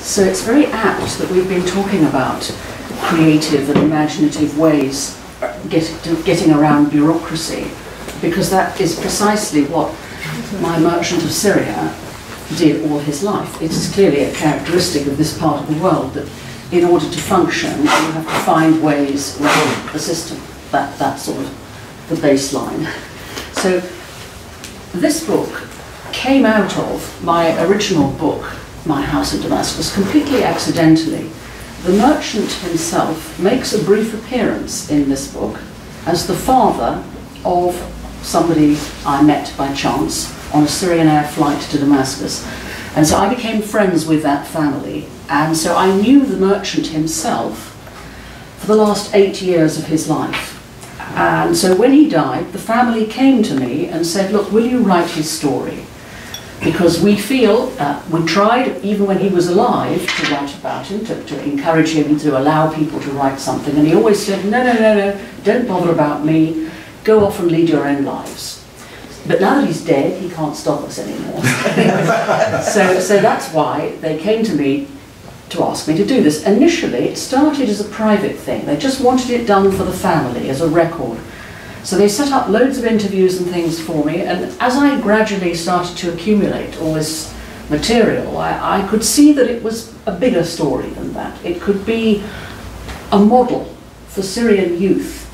So it's very apt that we've been talking about creative and imaginative ways uh, get, getting around bureaucracy, because that is precisely what my merchant of Syria did all his life. It is clearly a characteristic of this part of the world that in order to function, you have to find ways around the system. That, that's sort of the baseline. So this book came out of my original book, My House in Damascus, completely accidentally. The merchant himself makes a brief appearance in this book as the father of somebody I met by chance on a Syrian Air flight to Damascus. And so I became friends with that family. And so I knew the merchant himself for the last eight years of his life. And so when he died, the family came to me and said, look, will you write his story? Because we feel, uh, we tried, even when he was alive, to write about him, to, to encourage him to allow people to write something. And he always said, no, no, no, no, don't bother about me, go off and lead your own lives. But now that he's dead, he can't stop us anymore. so, so that's why they came to me to ask me to do this. Initially, it started as a private thing. They just wanted it done for the family as a record. So they set up loads of interviews and things for me, and as I gradually started to accumulate all this material, I, I could see that it was a bigger story than that. It could be a model for Syrian youth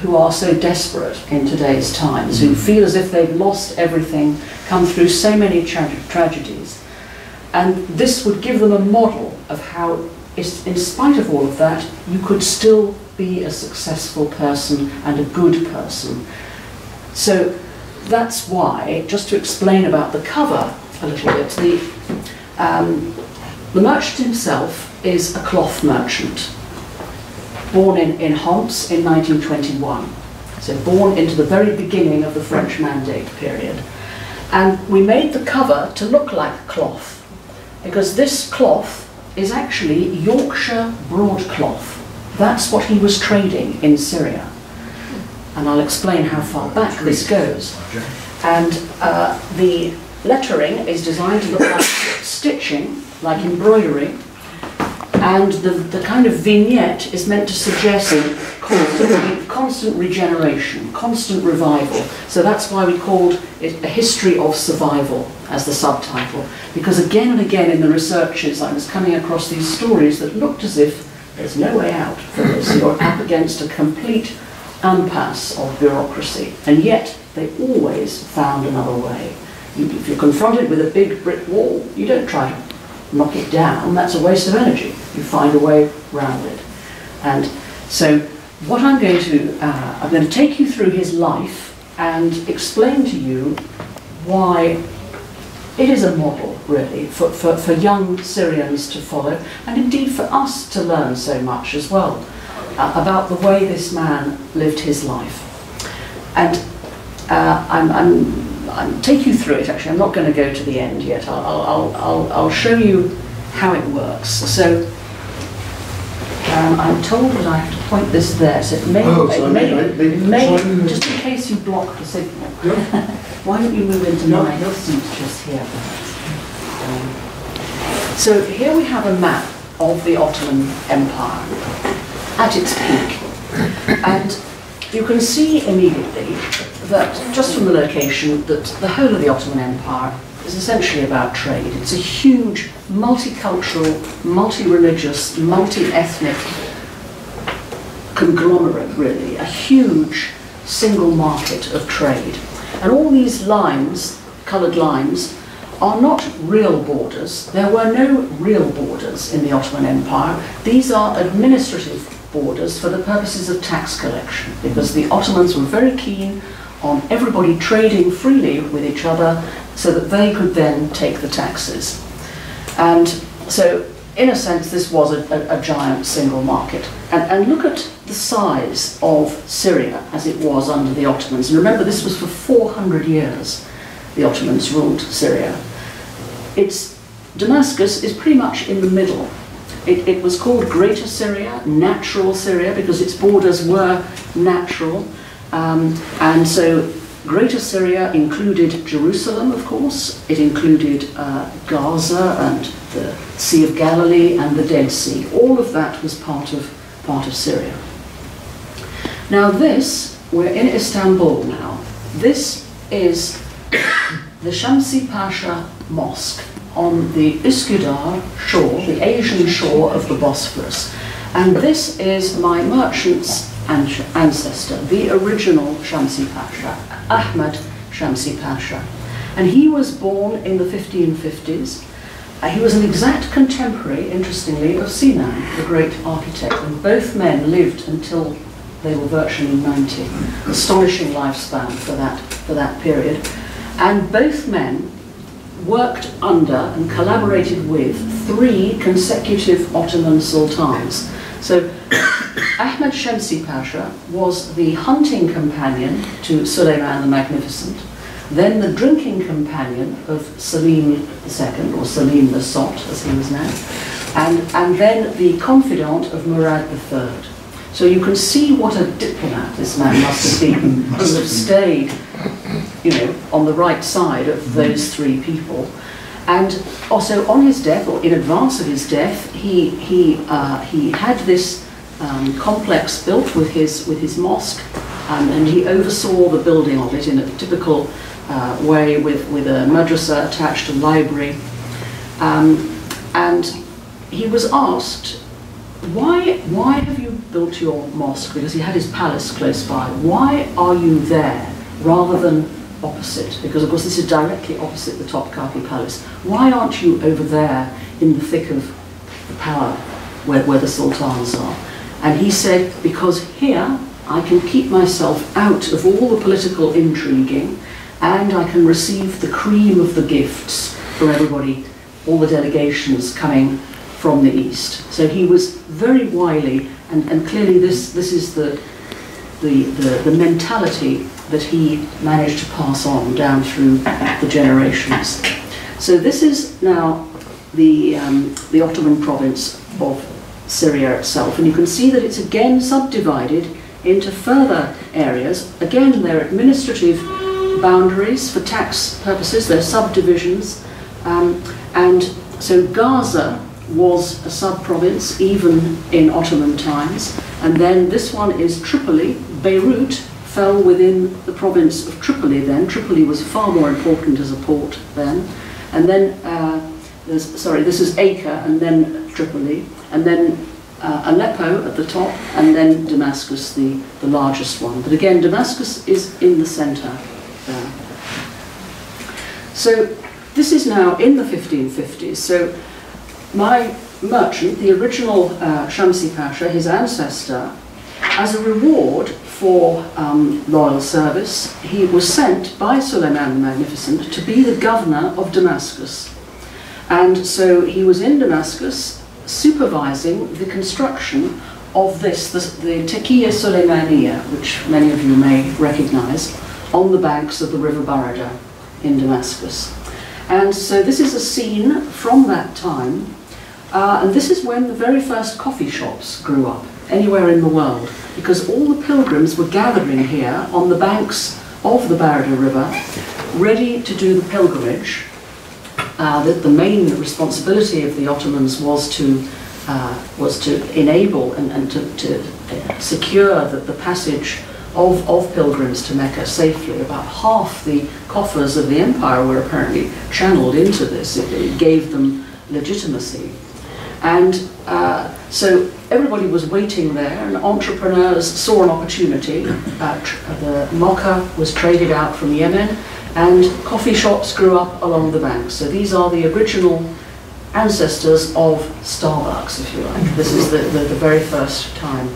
who are so desperate in today's times, who mm. feel as if they've lost everything, come through so many tra tragedies. And this would give them a model of how, in spite of all of that, you could still be a successful person and a good person. So that's why, just to explain about the cover a little bit, the, um, the merchant himself is a cloth merchant, born in, in Homs in 1921. So born into the very beginning of the French Mandate period. And we made the cover to look like cloth because this cloth is actually Yorkshire broadcloth. That's what he was trading in Syria. And I'll explain how far back this goes. And uh, the lettering is designed to look like stitching, like embroidery, and the, the kind of vignette is meant to suggest constant, constant regeneration, constant revival. So that's why we called it A History of Survival as the subtitle. Because again and again in the researches I was coming across these stories that looked as if there's no way out for this. You're up against a complete impasse of bureaucracy. And yet they always found another way. You, if you're confronted with a big brick wall, you don't try to knock it down, that's a waste of energy. You find a way around it. And so what I'm going to, uh, I'm going to take you through his life and explain to you why it is a model, really, for, for, for young Syrians to follow, and indeed for us to learn so much as well uh, about the way this man lived his life. And uh, I'm, I'm I'll take you through it actually. I'm not going to go to the end yet. I'll, I'll, I'll, I'll show you how it works. So um, I'm told that I have to point this there, so it may, oh, it may, may just in case you block the signal. Yeah. Why don't you move into my seat just here, um, so here we have a map of the Ottoman Empire at its peak. And you can see immediately that just from the location that the whole of the Ottoman Empire is essentially about trade. It's a huge multicultural, multi-religious, multi-ethnic conglomerate really, a huge single market of trade. And all these lines, coloured lines, are not real borders. There were no real borders in the Ottoman Empire. These are administrative borders for the purposes of tax collection because the Ottomans were very keen on everybody trading freely with each other so that they could then take the taxes. And so, in a sense, this was a, a, a giant single market. And, and look at the size of Syria as it was under the Ottomans. And remember, this was for 400 years the Ottomans ruled Syria. It's, Damascus is pretty much in the middle it, it was called Greater Syria, Natural Syria, because its borders were natural. Um, and so Greater Syria included Jerusalem, of course. It included uh, Gaza and the Sea of Galilee and the Dead Sea. All of that was part of, part of Syria. Now this, we're in Istanbul now. This is the Shamsi Pasha Mosque on the Üsküdar shore, the Asian shore of the Bosphorus. And this is my merchant's ancestor, the original Shamsi Pasha, Ahmad Shamsi Pasha. And he was born in the 1550s. Uh, he was an exact contemporary, interestingly, of Sinan, the great architect, and both men lived until they were virtually 90. Astonishing lifespan for that, for that period. And both men worked under and collaborated with three consecutive Ottoman sultans. So Ahmed Shamsi Pasha was the hunting companion to Suleiman the Magnificent, then the drinking companion of Selim II, or Selim the Sot as he was known, and, and then the confidant of Murad III. So you can see what a diplomat this man must have been, to have stayed you know, on the right side of mm-hmm. those three people. And also on his death, or in advance of his death, he, he, uh, he had this um, complex built with his, with his mosque, um, and he oversaw the building of it in a typical uh, way with, with a madrasa attached, a library. Um, and he was asked, why, why have you built your mosque? Because he had his palace close by. Why are you there rather than opposite, because of course this is directly opposite the Topkapi Palace. Why aren't you over there in the thick of the power where, where the sultans are? And he said, because here I can keep myself out of all the political intriguing and I can receive the cream of the gifts from everybody, all the delegations coming from the east. So he was very wily and, and clearly this, this is the, the, the, the mentality that he managed to pass on down through the generations. So this is now the, um, the Ottoman province of Syria itself, and you can see that it's again subdivided into further areas. Again, they're administrative boundaries for tax purposes, they're subdivisions, um, and so Gaza was a sub-province even in Ottoman times, and then this one is Tripoli, Beirut, fell within the province of Tripoli then. Tripoli was far more important as a port then. And then, uh, sorry, this is Acre and then Tripoli, and then uh, Aleppo at the top, and then Damascus, the, the largest one. But again, Damascus is in the centre there. So this is now in the 1550s. So my merchant, the original uh, Shamsi Pasha, his ancestor, as a reward for um, loyal service, he was sent by Suleiman the Magnificent to be the governor of Damascus. And so he was in Damascus supervising the construction of this, the, the Suleymaniya, which many of you may recognize, on the banks of the River Barada in Damascus. And so this is a scene from that time, uh, and this is when the very first coffee shops grew up anywhere in the world because all the pilgrims were gathering here on the banks of the Barada River, ready to do the pilgrimage. Uh, that the main responsibility of the Ottomans was to uh, was to enable and, and to, to uh, secure the, the passage of, of pilgrims to Mecca safely. About half the coffers of the empire were apparently channeled into this. It, it gave them legitimacy. And uh, so everybody was waiting there, and entrepreneurs saw an opportunity. Uh, the mocha was traded out from Yemen, and coffee shops grew up along the banks. So these are the original ancestors of Starbucks, if you like. This is the, the, the very first time.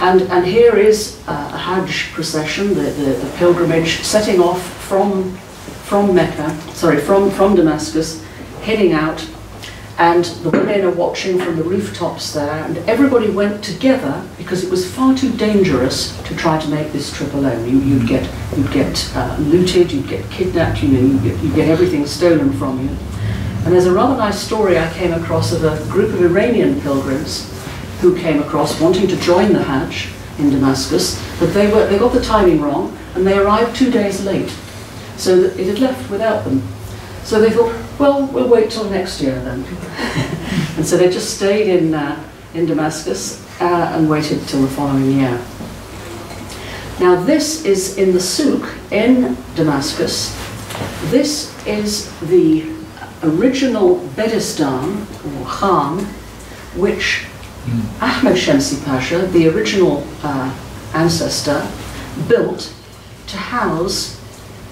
And, and here is uh, a Hajj procession, the, the, the pilgrimage, setting off from, from Mecca, sorry, from, from Damascus, heading out and the women are watching from the rooftops there, and everybody went together because it was far too dangerous to try to make this trip alone. You, would get, you'd get uh, looted, you'd get kidnapped, you know, you'd get, you'd get everything stolen from you. And there's a rather nice story I came across of a group of Iranian pilgrims who came across wanting to join the Hajj, in Damascus, but they, were, they got the timing wrong and they arrived two days late. So it had left without them. So they thought, well, we'll wait till next year then. and so they just stayed in, uh, in Damascus uh, and waited till the following year. Now this is in the souk in Damascus. This is the original Bedestan, or Khan, which mm. Ahmed Shamsi Pasha, the original uh, ancestor, built to house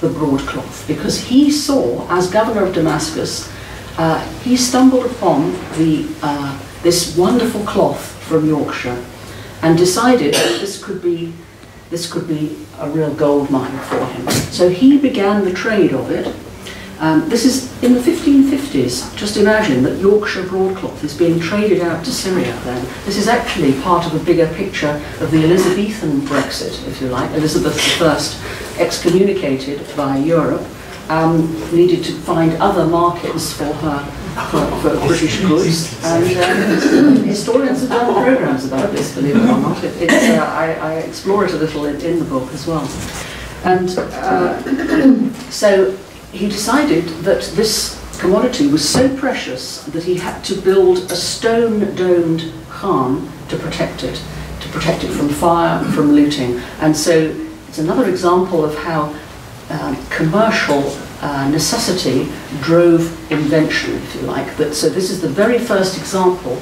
the broadcloth because he saw, as governor of Damascus, uh, he stumbled upon the, uh, this wonderful cloth from Yorkshire and decided that this could be this could be a real gold mine for him. So he began the trade of it. Um, this is in the 1550s. Just imagine that Yorkshire broadcloth is being traded out to Syria then. This is actually part of a bigger picture of the Elizabethan Brexit, if you like. Elizabeth I excommunicated by Europe um, needed to find other markets for her for, for British goods, and um, historians have done programs about this, believe it or not. It, uh, I, I, explore it a little in, in the book as well. And uh, so he decided that this commodity was so precious that he had to build a stone-domed khan to protect it, to protect it from fire, from looting. And so it's another example of how um, commercial uh, necessity drove invention, if you like. But, so this is the very first example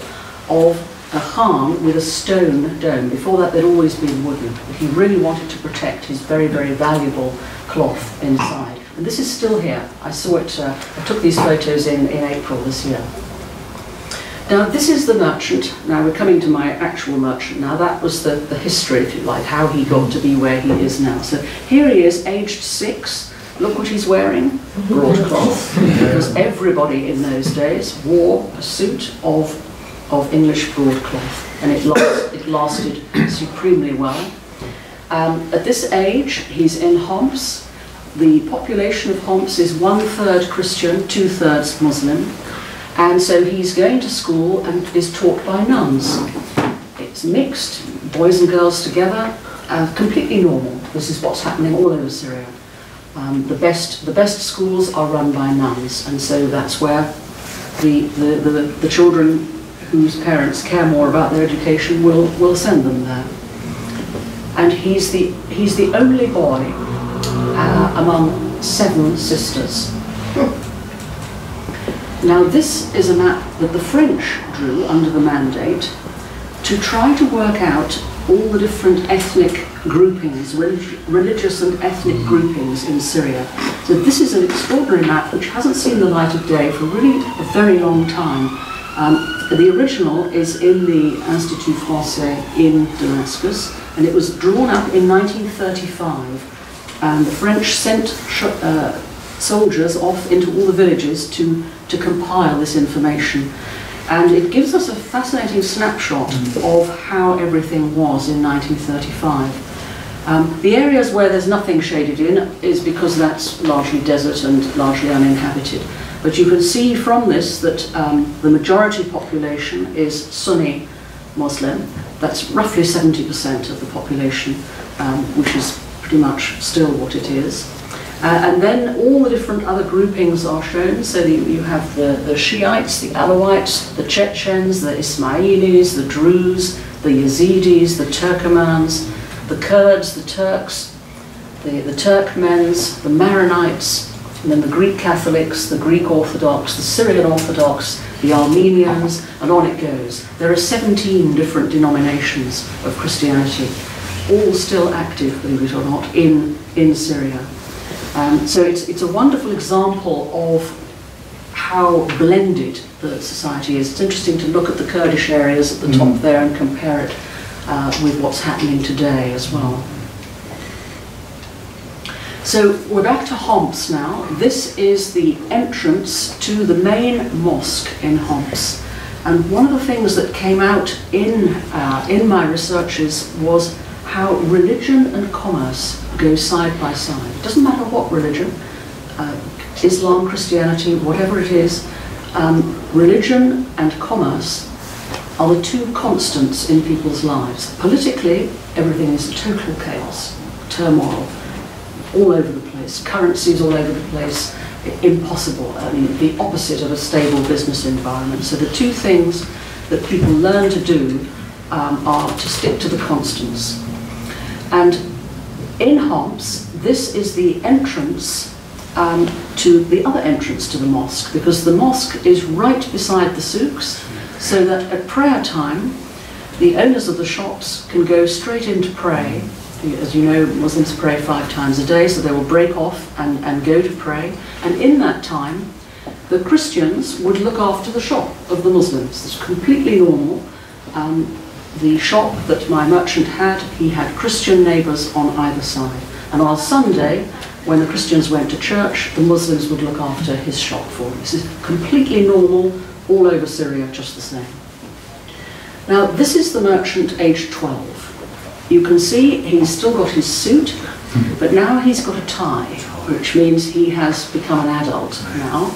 of a khan with a stone dome. Before that, they'd always been wooden. But he really wanted to protect his very, very valuable cloth inside. And this is still here. I saw it, uh, I took these photos in, in April this year. Now, this is the merchant. Now, we're coming to my actual merchant now. That was the, the history, if you like, how he got to be where he is now. So here he is, aged six. Look what he's wearing, broadcloth, because everybody in those days wore a suit of, of English broadcloth, and it, last, it lasted supremely well. Um, at this age, he's in Homs. The population of Homs is one-third Christian, two-thirds Muslim, and so he's going to school and is taught by nuns. It's mixed, boys and girls together, uh, completely normal. This is what's happening all over Syria. Um, the, best, the best schools are run by nuns, and so that's where the, the, the, the children whose parents care more about their education will, will send them there. And he's the, he's the only boy uh, among seven sisters. Now this is a map that the French drew under the mandate to try to work out all the different ethnic groupings, relig religious and ethnic groupings in Syria. So this is an extraordinary map which hasn't seen the light of day for really a very long time. Um, the original is in the Institut Français in Damascus, and it was drawn up in 1935. And the French sent uh, soldiers off into all the villages to, to compile this information. And it gives us a fascinating snapshot mm. of how everything was in 1935. Um, the areas where there's nothing shaded in is because that's largely desert and largely uninhabited. But you can see from this that um, the majority population is Sunni Muslim. That's roughly 70% of the population, um, which is pretty much still what it is. Uh, and then all the different other groupings are shown. So the, you have the, the Shiites, the Alawites, the Chechens, the Ismailis, the Druze, the Yazidis, the Turkomans, the Kurds, the Turks, the, the Turkmens, the Maronites, and then the Greek Catholics, the Greek Orthodox, the Syrian Orthodox, the Armenians, and on it goes. There are 17 different denominations of Christianity, all still active, believe it or not, in, in Syria. Um, so it's, it's a wonderful example of how blended the society is. It's interesting to look at the Kurdish areas at the mm. top there and compare it uh, with what's happening today as well. So we're back to Homs now. This is the entrance to the main mosque in Homs. And one of the things that came out in, uh, in my researches was how religion and commerce go side by side. It doesn't matter what religion, uh, Islam, Christianity, whatever it is, um, religion and commerce are the two constants in people's lives. Politically, everything is total chaos, turmoil, all over the place, currencies all over the place, impossible, I mean, the opposite of a stable business environment. So the two things that people learn to do um, are to stick to the constants. And in Homs, this is the entrance um, to the other entrance to the mosque, because the mosque is right beside the souks, so that at prayer time, the owners of the shops can go straight in to pray. As you know, Muslims pray five times a day, so they will break off and, and go to pray. And in that time, the Christians would look after the shop of the Muslims. It's completely normal. Um, the shop that my merchant had, he had Christian neighbours on either side. And on Sunday, when the Christians went to church, the Muslims would look after his shop for him. This is completely normal all over Syria, just the same. Now, this is the merchant aged 12. You can see he's still got his suit, but now he's got a tie, which means he has become an adult now,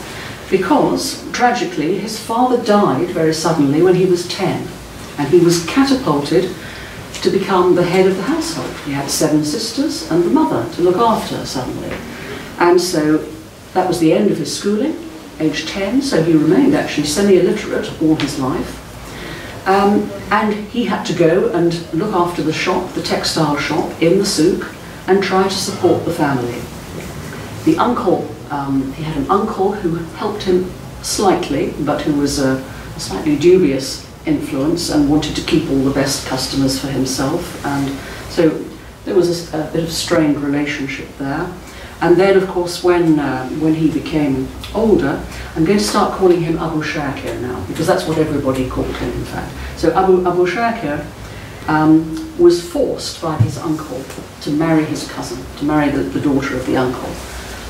because, tragically, his father died very suddenly when he was 10, and he was catapulted to become the head of the household. He had seven sisters and the mother to look after suddenly. And so that was the end of his schooling, age 10, so he remained actually semi-illiterate all his life. Um, and he had to go and look after the shop, the textile shop in the souk, and try to support the family. The uncle, um, he had an uncle who helped him slightly, but who was a slightly dubious influence and wanted to keep all the best customers for himself. And so there was a, a bit of strained relationship there. And then, of course, when, uh, when he became older, I'm going to start calling him Abu Shakir now, because that's what everybody called him, in fact. So Abu, Abu Shakir um, was forced by his uncle to marry his cousin, to marry the, the daughter of the uncle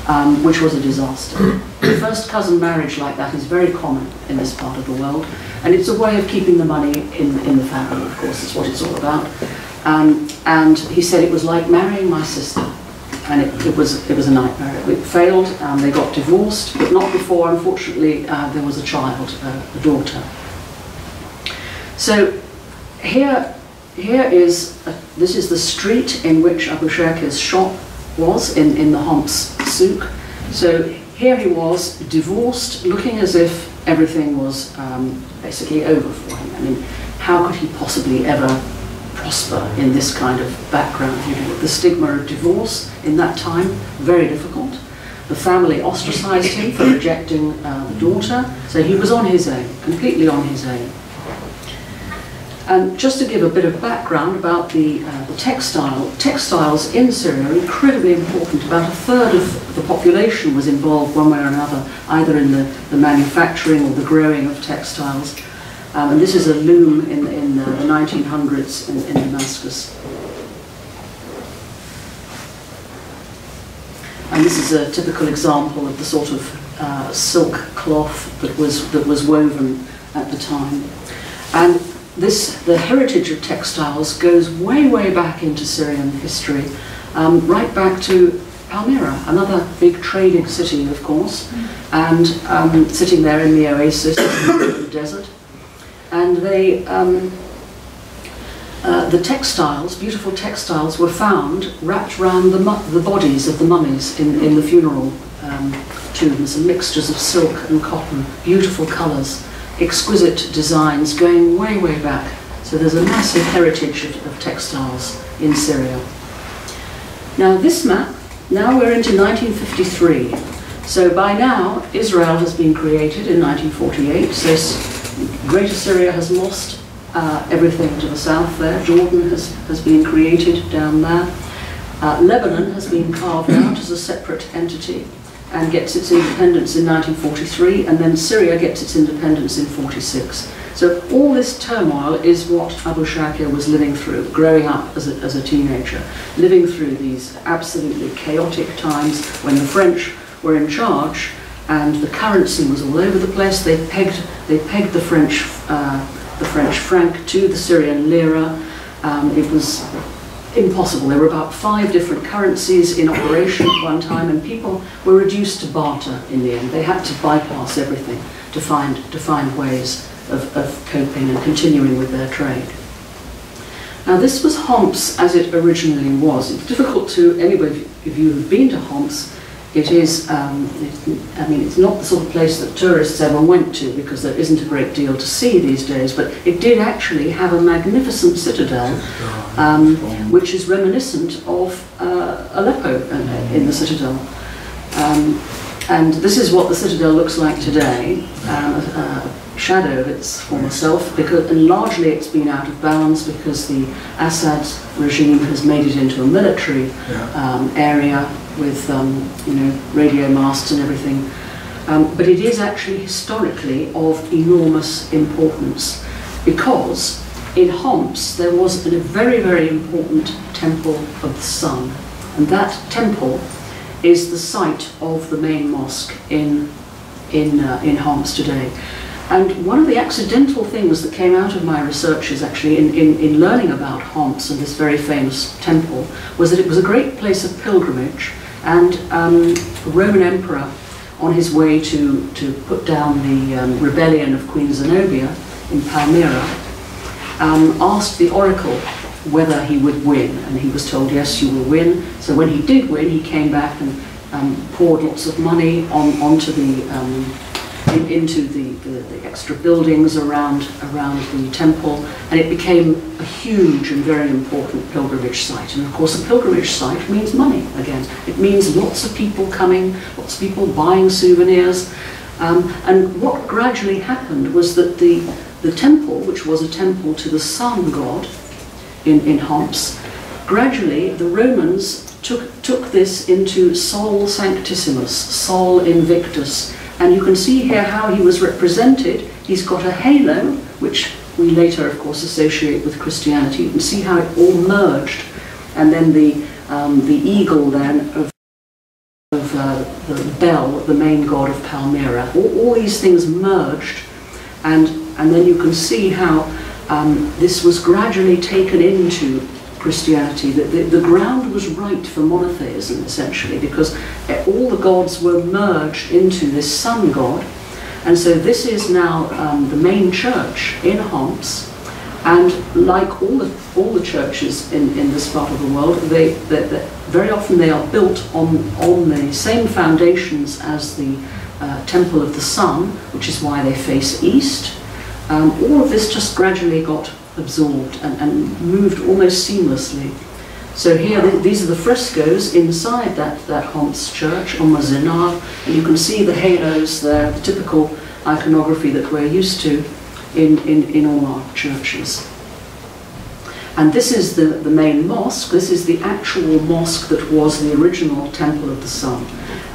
um, which was a disaster. the first cousin marriage like that is very common in this part of the world, and it's a way of keeping the money in, in the family, of course, it's what it's all about. Um, and he said it was like marrying my sister, and it, it was, it was a nightmare. It failed, um, they got divorced, but not before, unfortunately, uh, there was a child, uh, a daughter. So here, here is, a, this is the street in which Abu Shakir's shop was in, in the Homs souk. So here he was, divorced, looking as if everything was um, basically over for him. I mean, how could he possibly ever prosper in this kind of background? You know, the stigma of divorce in that time, very difficult. The family ostracized him for rejecting uh, the daughter, so he was on his own, completely on his own. And just to give a bit of background about the, uh, the textile, textiles in Syria are incredibly important. About a third of the population was involved one way or another, either in the, the manufacturing or the growing of textiles. Um, and this is a loom in, in uh, the 1900s in, in Damascus. And this is a typical example of the sort of uh, silk cloth that was, that was woven at the time. And this, the heritage of textiles goes way, way back into Syrian history, um, right back to Palmyra, another big trading city, of course, and um, sitting there in the oasis in the desert. And they, um, uh, the textiles, beautiful textiles, were found wrapped around the, the bodies of the mummies in, in the funeral um, tombs, and mixtures of silk and cotton, beautiful colours exquisite designs going way, way back. So there's a massive heritage of, of textiles in Syria. Now this map, now we're into 1953. So by now, Israel has been created in 1948. So Greater Syria has lost uh, everything to the south there. Jordan has, has been created down there. Uh, Lebanon has been carved out as a separate entity and gets its independence in 1943, and then Syria gets its independence in 46. So all this turmoil is what Abu Shakir was living through, growing up as a, as a teenager, living through these absolutely chaotic times when the French were in charge and the currency was all over the place. They pegged, they pegged the French, uh, the French franc to the Syrian lira. Um, it was impossible. There were about five different currencies in operation at one time, and people were reduced to barter in the end. They had to bypass everything to find, to find ways of, of coping and continuing with their trade. Now this was Homs as it originally was. It's difficult to, anybody, if you have been to Homs, it is, um, it, I mean, it's not the sort of place that tourists ever went to because there isn't a great deal to see these days, but it did actually have a magnificent citadel, um, which is reminiscent of uh, Aleppo uh, in the citadel. Um, and this is what the citadel looks like today, um, a, a shadow of its former self, because, and largely it's been out of balance because the Assad regime has made it into a military Yeah. um, area with um, you know radio masts and everything. Um, but it is actually historically of enormous importance because in Homs there was a very very important temple of the sun, and that temple is the site of the main mosque in in uh, in Homs today. And one of the accidental things that came out of my research is actually in, in, in learning about Homs and this very famous temple was that it was a great place of pilgrimage and um, the Roman emperor on his way to, to put down the um, rebellion of Queen Zenobia in Palmyra um, asked the oracle whether he would win and he was told yes you will win. So when he did win he came back and um, poured lots of money on, onto the um, in, into the, the, the extra buildings around around the temple, and it became a huge and very important pilgrimage site. And of course, a pilgrimage site means money again. It means lots of people coming, lots of people buying souvenirs. Um, and what gradually happened was that the the temple, which was a temple to the sun god in, in Homs, gradually the Romans took, took this into Sol Sanctissimus, Sol Invictus, and you can see here how he was represented. He's got a halo, which we later, of course, associate with Christianity. You can see how it all merged. And then the, um, the eagle then of, of uh, the Bel, the main god of Palmyra. All, all these things merged. And, and then you can see how um, this was gradually taken into Christianity, that the, the ground was right for monotheism essentially because all the gods were merged into this sun god. And so this is now um, the main church in Homs. And like all the, all the churches in, in this part of the world, they, they, they, very often they are built on, on the same foundations as the uh, Temple of the Sun, which is why they face east. Um, all of this just gradually got absorbed and, and moved almost seamlessly. So here, th these are the frescoes inside that, that Homs church on Mazinar, and you can see the halos there, the typical iconography that we're used to in, in, in all our churches. And this is the, the main mosque, this is the actual mosque that was the original Temple of the Sun.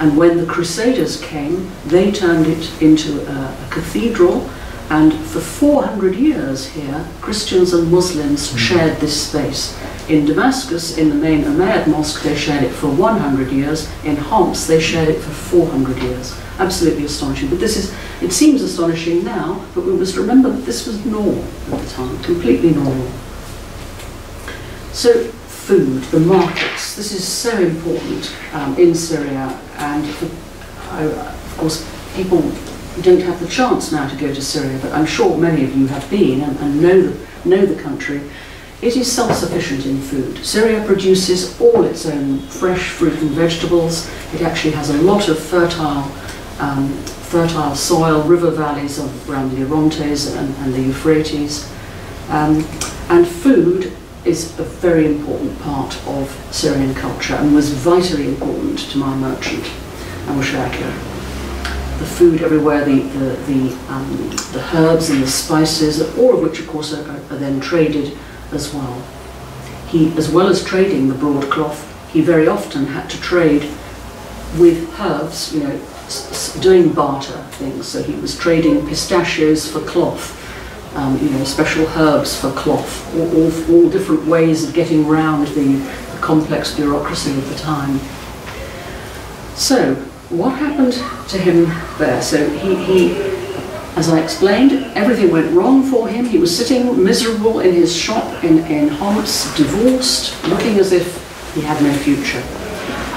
And when the Crusaders came, they turned it into a, a cathedral, and for 400 years here, Christians and Muslims shared this space. In Damascus, in the main Umayyad mosque, they shared it for 100 years. In Homs, they shared it for 400 years. Absolutely astonishing. But this is, it seems astonishing now, but we must remember that this was normal at the time, completely normal. So, food, the markets, this is so important um, in Syria, and for, I, of course, people don't have the chance now to go to Syria, but I'm sure many of you have been and, and know, the, know the country. It is self-sufficient in food. Syria produces all its own fresh fruit and vegetables. It actually has a lot of fertile, um, fertile soil, river valleys of, around the Orontes and, and the Euphrates. Um, and food is a very important part of Syrian culture and was vitally important to my merchant, Abu Shakir the food everywhere, the, the, the, um, the herbs and the spices, all of which of course are, are then traded as well. He, as well as trading the broadcloth, he very often had to trade with herbs, you know, doing barter things. So he was trading pistachios for cloth, um, you know, special herbs for cloth, all, all, all different ways of getting round the, the complex bureaucracy of the time. So, what happened to him there? So he, he, as I explained, everything went wrong for him. He was sitting miserable in his shop in, in Homs, divorced, looking as if he had no future.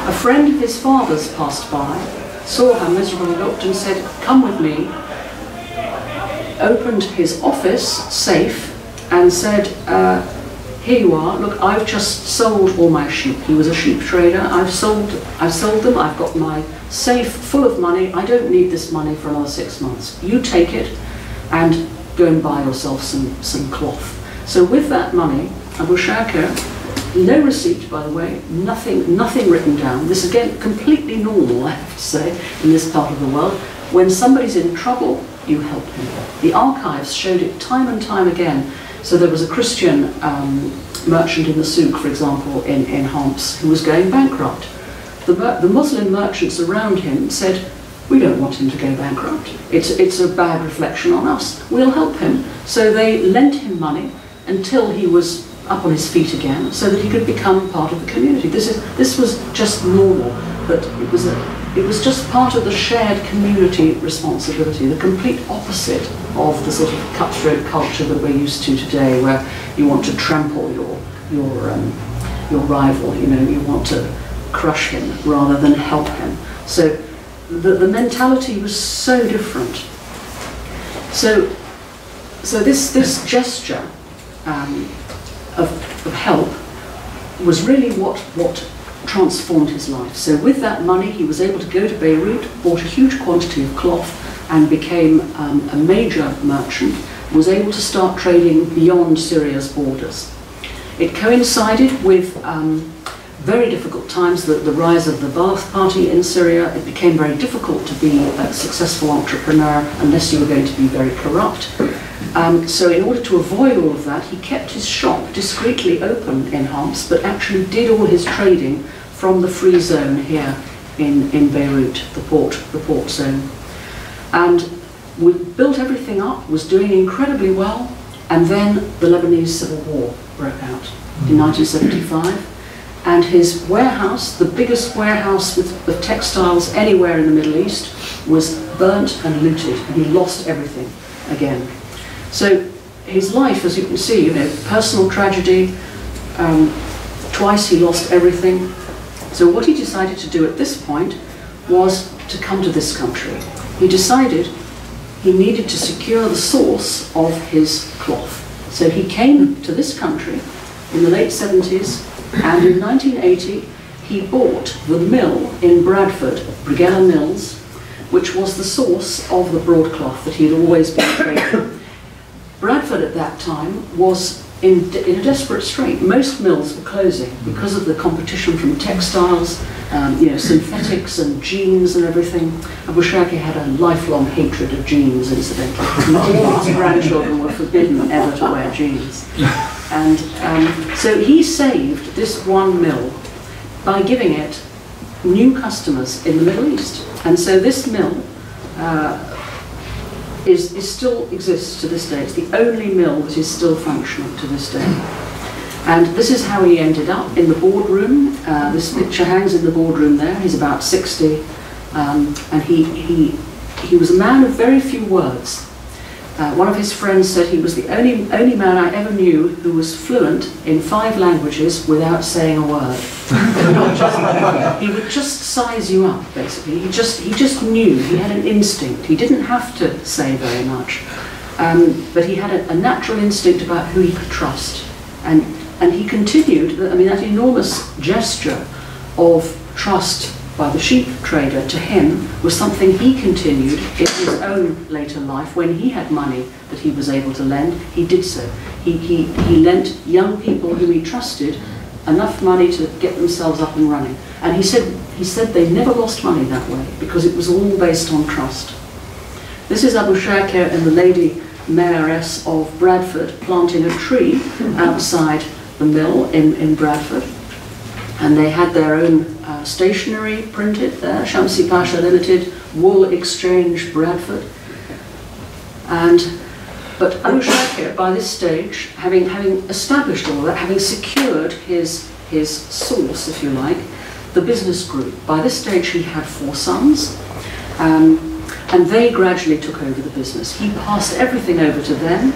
A friend of his father's passed by, saw how miserable he looked and said, come with me opened his office safe and said, uh, here you are, look, I've just sold all my sheep. He was a sheep trader. I've sold, I've sold them, I've got my safe full of money. I don't need this money for another six months. You take it and go and buy yourself some, some cloth. So with that money, Abu Shakir, no receipt by the way, nothing, nothing written down. This is again, completely normal, I have to say, in this part of the world. When somebody's in trouble, you help him. The archives showed it time and time again. So there was a Christian um, merchant in the souk, for example, in, in Homs, who was going bankrupt. The, the Muslim merchants around him said, we don't want him to go bankrupt. It's, it's a bad reflection on us. We'll help him. So they lent him money until he was up on his feet again so that he could become part of the community. This, is, this was just normal, but it was, a, it was just part of the shared community responsibility, the complete opposite of the sort of cutthroat culture that we're used to today where you want to trample your, your, um, your rival, you know, you want to crush him rather than help him. So the, the mentality was so different. So, so this, this gesture um, of, of help was really what, what transformed his life. So with that money, he was able to go to Beirut, bought a huge quantity of cloth, and became um, a major merchant, was able to start trading beyond Syria's borders. It coincided with um, very difficult times, the, the rise of the Ba'ath Party in Syria. It became very difficult to be a successful entrepreneur unless you were going to be very corrupt. Um, so in order to avoid all of that, he kept his shop discreetly open in Homs, but actually did all his trading from the free zone here in, in Beirut, the port, the port zone. And we built everything up, was doing incredibly well, and then the Lebanese Civil War broke out in 1975 and his warehouse, the biggest warehouse with, with textiles anywhere in the Middle East, was burnt and looted, and he lost everything again. So his life, as you can see, you know, personal tragedy, um, twice he lost everything. So what he decided to do at this point was to come to this country. He decided he needed to secure the source of his cloth. So he came to this country in the late 70s and in 1980, he bought the mill in Bradford, Brighella Mills, which was the source of the broadcloth that he had always been trading. Bradford at that time was in, in, a desperate strait. Most mills were closing because of the competition from textiles, um, you know, synthetics and jeans and everything. Abu Shakir had a lifelong hatred of jeans, incidentally. All his grandchildren were forbidden ever to wear jeans. And um, so he saved this one mill by giving it new customers in the Middle East. And so this mill uh, is, is still exists to this day. It's the only mill that is still functional to this day. And this is how he ended up in the boardroom. Uh, this picture hangs in the boardroom there. He's about 60. Um, and he, he, he was a man of very few words. Uh, one of his friends said he was the only, only man I ever knew who was fluent in five languages without saying a word. he would just size you up, basically. He just, he just knew, he had an instinct. He didn't have to say very much. Um, but he had a, a, natural instinct about who he could trust. And, and he continued, I mean, that enormous gesture of trust by the sheep trader to him was something he continued in his own later life when he had money that he was able to lend. He did so. He, he, he lent young people whom he trusted enough money to get themselves up and running. And he said, he said they never lost money that way because it was all based on trust. This is Abu Shakir and the lady mayoress of Bradford planting a tree outside the mill in, in Bradford. And they had their own uh, stationery printed there, Shamsi Pasha Limited, Wool Exchange, Bradford. And, but Abu Shakir, by this stage, having, having established all that, having secured his, his source, if you like, the business group, by this stage he had four sons, um, and they gradually took over the business. He passed everything over to them,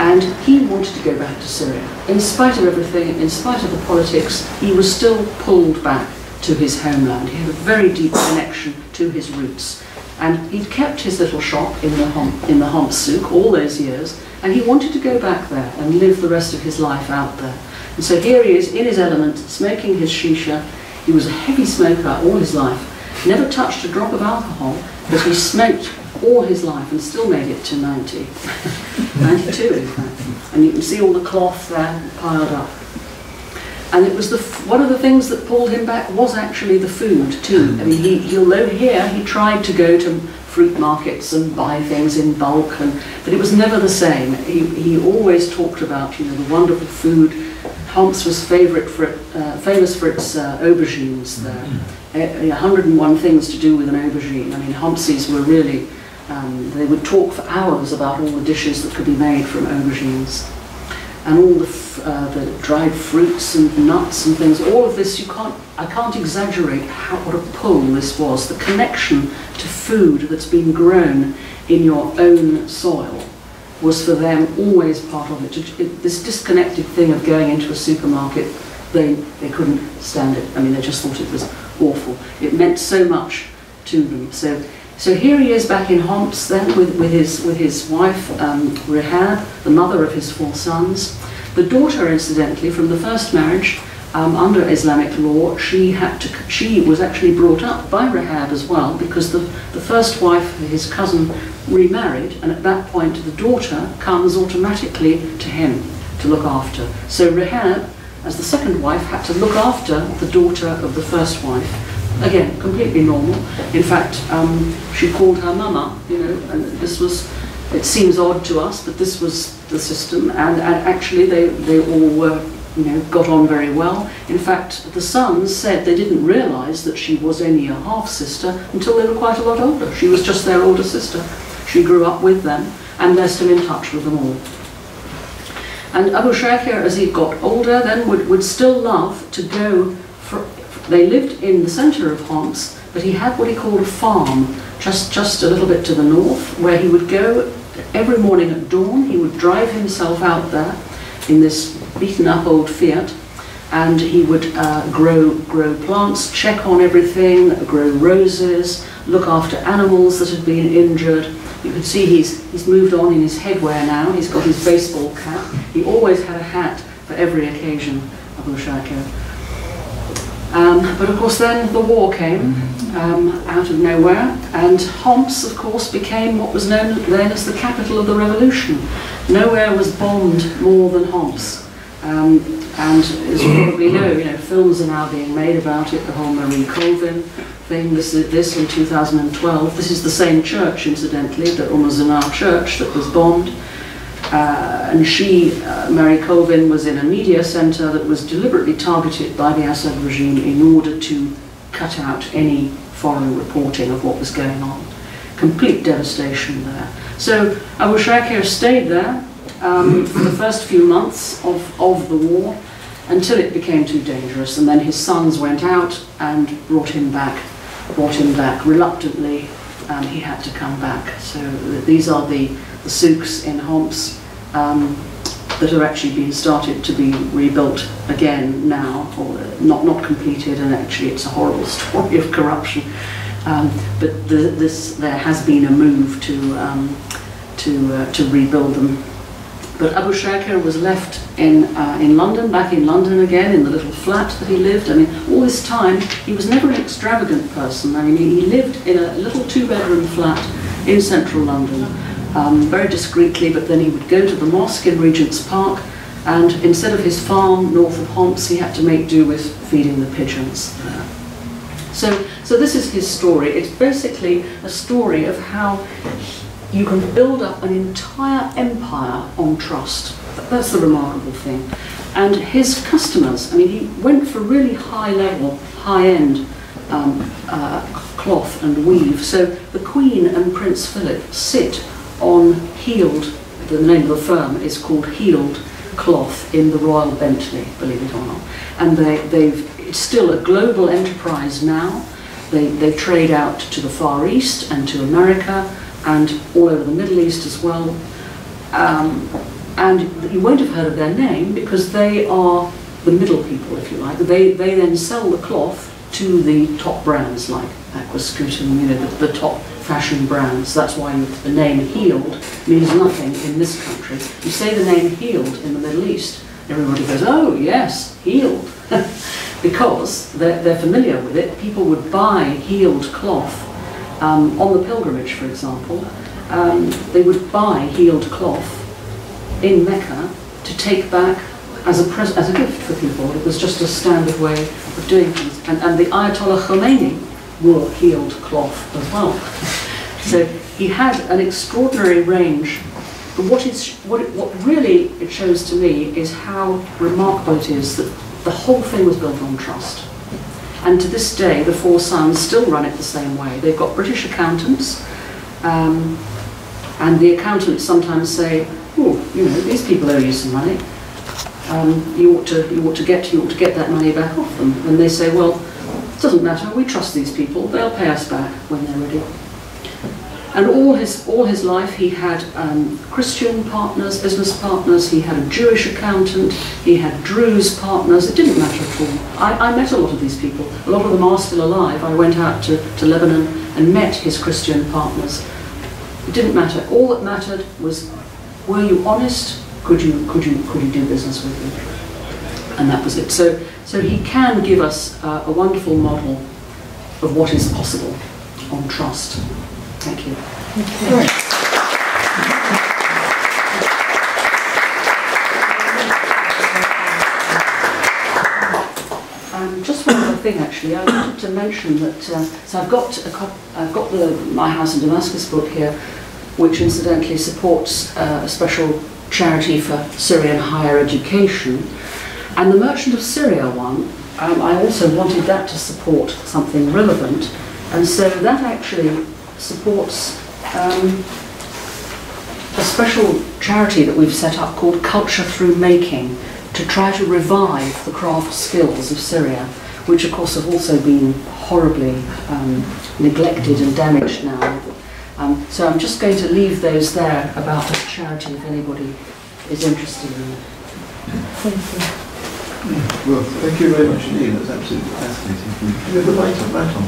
and he wanted to go back to Syria. In spite of everything, in spite of the politics, he was still pulled back to his homeland. He had a very deep connection to his roots. And he'd kept his little shop in the Hom- in the souk all those years, and he wanted to go back there and live the rest of his life out there. And so here he is in his element, smoking his shisha. He was a heavy smoker all his life, never touched a drop of alcohol, but he smoked all his life and still made it to 90. 92 in fact. And you can see all the cloth there piled up. And it was the f- one of the things that pulled him back was actually the food too. I mean, he, he although here he tried to go to fruit markets and buy things in bulk, and but it was never the same. He, he always talked about you know the wonderful food. Homs was favourite for it, uh, famous for its uh, aubergines there. Uh, 101 things to do with an aubergine. I mean, Homsies were really um, they would talk for hours about all the dishes that could be made from aubergines and all the, uh, the dried fruits and nuts and things. All of this, you can't, I can't exaggerate how, what a pull this was. The connection to food that's been grown in your own soil was for them always part of it. It- it- This disconnected thing of going into a supermarket, they, they couldn't stand it. I mean, they just thought it was awful. It meant so much to them. So so here he is back in Homs then with, with, his, with his wife, um, Rehab, the mother of his four sons. The daughter, incidentally, from the first marriage, um, under Islamic law, she, had to, she was actually brought up by Rehab as well because the, the first wife, his cousin, remarried, and at that point the daughter comes automatically to him to look after. So Rehab, as the second wife, had to look after the daughter of the first wife. Again, completely normal. In fact, um, she called her mama, you know, and this was, it seems odd to us, but this was the system, and, and actually they, they all were, you know, got on very well. In fact, the sons said they didn't realise that she was only a half-sister until they were quite a lot older. She was just their older sister. She grew up with them, and they're still in touch with them all. And Abu Shakir, as he got older, then would, would still love to go for, they lived in the centre of Homs, but he had what he called a farm, just, just a little bit to the north, where he would go every morning at dawn. He would drive himself out there in this beaten up old Fiat, and he would uh, grow, grow plants, check on everything, grow roses, look after animals that had been injured. You can see he's, he's moved on in his headwear now. He's got his baseball cap. He always had a hat for every occasion, Abu Shakir. Um, but of course then the war came um, out of nowhere and Homs of course became what was known then as the capital of the revolution. Nowhere was bombed more than Homs. Um, and as you probably know, you know, films are now being made about it, the whole Marie Colvin thing, this, this in 2012. This is the same church, incidentally, the Zinar church that was bombed. Uh, and she, uh, Mary Colvin, was in a media centre that was deliberately targeted by the Assad regime in order to cut out any foreign reporting of what was going on. Complete devastation there. So Abu Shakir stayed there um, for the first few months of, of the war until it became too dangerous, and then his sons went out and brought him back, brought him back reluctantly, and he had to come back. So these are the, the souks in Homs um, that are actually being started to be rebuilt again now, or not not completed, and actually it's a horrible story of corruption. Um, but the, this there has been a move to um, to uh, to rebuild them. But Abu Shakir was left in uh, in London, back in London again, in the little flat that he lived. I mean, all this time he was never an extravagant person. I mean, he lived in a little two-bedroom flat in central London, um, very discreetly. But then he would go to the mosque in Regent's Park, and instead of his farm north of Homs, he had to make do with feeding the pigeons. there. So, so this is his story. It's basically a story of how you can build up an entire empire on trust. That's the remarkable thing. And his customers, I mean, he went for really high level, high end um, uh, cloth and weave. So the Queen and Prince Philip sit on Hield, the name of the firm is called Hield Cloth in the Royal Bentley, believe it or not. And they, they've, it's still a global enterprise now. They, they trade out to the Far East and to America and all over the Middle East as well. Um, and you won't have heard of their name because they are the middle people, if you like. They, they then sell the cloth to the top brands like Aquascutum, you know, the, the top fashion brands. That's why the name Hield means nothing in this country. You say the name Hield in the Middle East, everybody goes, oh yes, Hield. because they're, they're familiar with it. People would buy Hield cloth um, on the pilgrimage, for example. Um, they would buy Hield cloth in Mecca to take back as a, as a gift for people. It was just a standard way of doing things. And, and the Ayatollah Khomeini wore Hield cloth as well. so he had an extraordinary range. But what, is, what, what really it shows to me is how remarkable it is that the whole thing was built on trust. And to this day, the Four Sons still run it the same way. They've got British accountants, um, and the accountants sometimes say, "Oh, you know, these people owe you some money. Um, you ought to, you ought to get, you ought to get that money back off them." And they say, "Well, doesn't matter. We trust these people. They'll pay us back when they're ready." And all his, all his life he had um, Christian partners, business partners, he had a Jewish accountant, he had Druze partners, it didn't matter at all. I, I met a lot of these people, a lot of them are still alive. I went out to, to Lebanon and met his Christian partners. It didn't matter. All that mattered was, were you honest? Could you, could you, could you do business with you? And that was it. So, so he can give us uh, a wonderful model of what is possible on trust. Thank you. Um, just one other thing, actually, I wanted to mention that. Uh, so I've got a cop- I've got the My House in Damascus book here, which incidentally supports uh, a special charity for Syrian higher education, and the Merchant of Syria one. Um, I also wanted that to support something relevant, and so that actually supports um, a special charity that we've set up called Culture Through Making to try to revive the craft skills of Syria, which of course have also been horribly um, neglected and damaged now. Um, so I'm just going to leave those there about the charity if anybody is interested in it. Thank you. Well, thank you very much indeed. That's absolutely fascinating. You have the light on.